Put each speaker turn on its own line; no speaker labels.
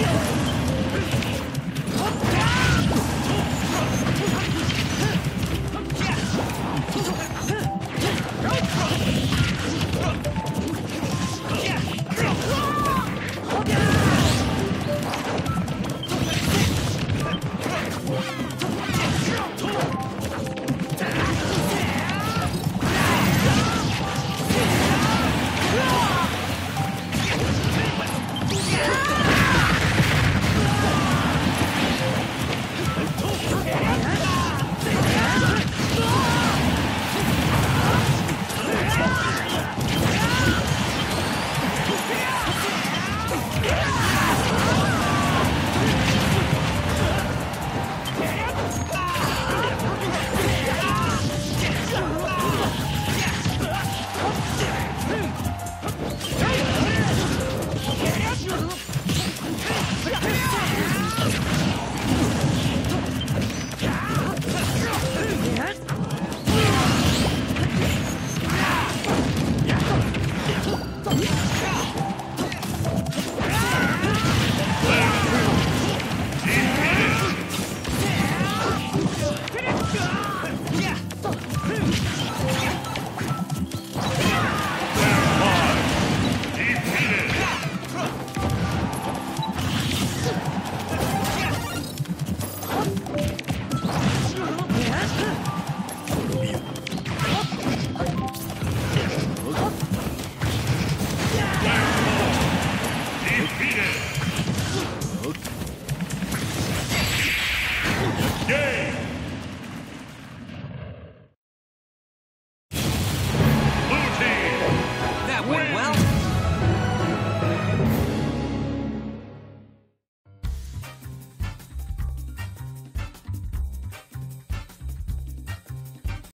Get it! win.